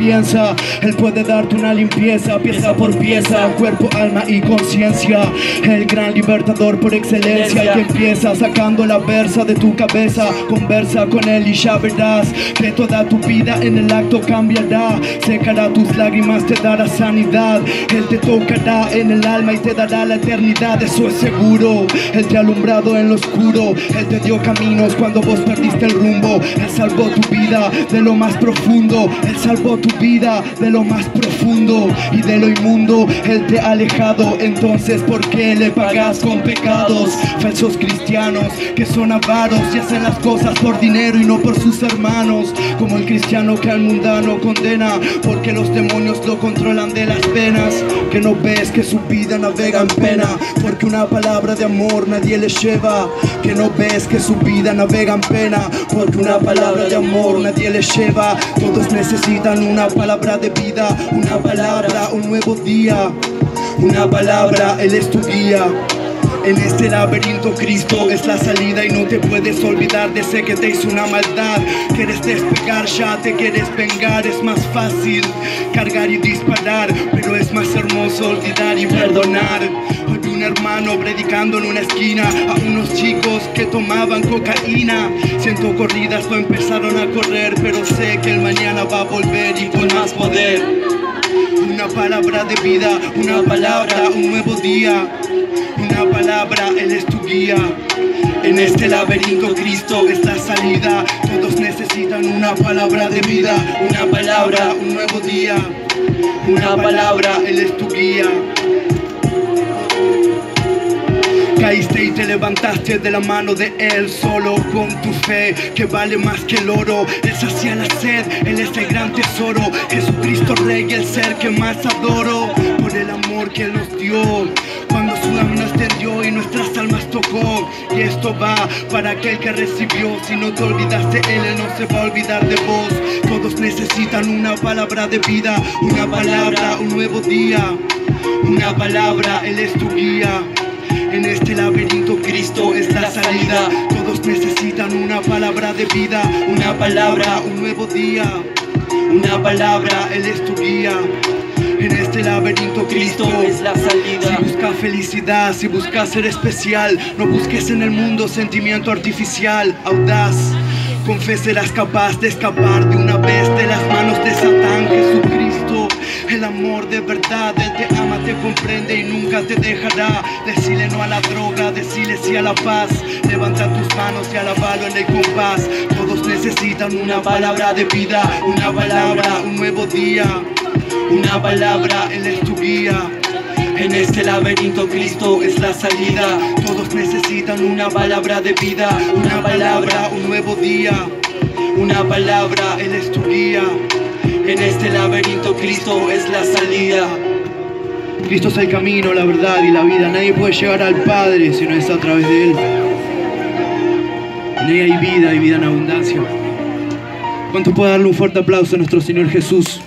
Piensa, Él puede darte una limpieza, pieza por pieza, cuerpo, alma y conciencia. El gran libertador por excelencia, el que empieza sacando la versa de tu cabeza. Conversa con Él y ya verás que toda tu vida en el acto cambiará. Secará tus lágrimas, te dará sanidad. Él te tocará en el alma y te dará la eternidad, eso es seguro. Él te ha alumbrado en lo oscuro, Él te dio caminos cuando vos perdiste el rumbo. Él salvó tu vida de lo más profundo, Él salvó tu vida de lo más profundo y de lo inmundo. Él te ha alejado, entonces ¿por qué le pagas con pecados? Falsos cristianos que son avaros y hacen las cosas por dinero y no por sus hermanos. Como el cristiano que al mundano condena porque los demonios lo controlan de las penas. Que no ves que su vida navega en pena porque una palabra de amor nadie le lleva. Que no ves que su vida navega en pena porque una palabra de amor nadie le lleva. Todos necesitan una palabra de vida, una palabra, un nuevo día, una palabra, Él es tu guía. En este laberinto Cristo es la salida y no te puedes olvidar de ese que te hizo una maldad. Quieres despegar, ya te quieres vengar, es más fácil cargar y disparar, pero es más hermoso olvidar y perdonar. Predicando en una esquina a unos chicos que tomaban cocaína. Siento corridas, no empezaron a correr, pero sé que el mañana va a volver y con más poder. Una palabra de vida, una palabra, un nuevo día. Una palabra, Él es tu guía. En este laberinto Cristo es la salida. Todos necesitan una palabra de vida, una palabra, un nuevo día. Una palabra, Él es tu guía. Caíste y te levantaste de la mano de Él solo con tu fe que vale más que el oro. Él sacia la sed, Él es el gran tesoro. Jesucristo Rey, el ser que más adoro por el amor que Él nos dio. Cuando su mano nos tendió y nuestras almas tocó. Y esto va para aquel que recibió. Si no te olvidas de Él, Él no se va a olvidar de vos. Todos necesitan una palabra de vida, una palabra, un nuevo día. Una palabra, Él es tu guía. En este laberinto Cristo es la salida. Todos necesitan una palabra de vida, una palabra, un nuevo día. Una palabra, Él es tu guía. En este laberinto Cristo es la salida. Si buscas felicidad, si buscas ser especial, no busques en el mundo sentimiento artificial, audaz. Con fe serás capaz de escapar de una vez de las manos de Satán, Jesucristo. El amor de verdad, Él te ama, te comprende y nunca te dejará. Decile no a la droga, decile sí a la paz. Levanta tus manos y alabalo en el compás. Todos necesitan una palabra de vida, una palabra, un nuevo día. Una palabra, Él es tu guía. En este laberinto Cristo es la salida. Todos necesitan una palabra de vida, una palabra, un nuevo día. Una palabra, Él es tu guía. En este laberinto Cristo es la salida. Cristo es el camino, la verdad y la vida. Nadie puede llegar al Padre si no es a través de Él. En ella hay vida y vida en abundancia. ¿Cuánto puede darle un fuerte aplauso a nuestro Señor Jesús?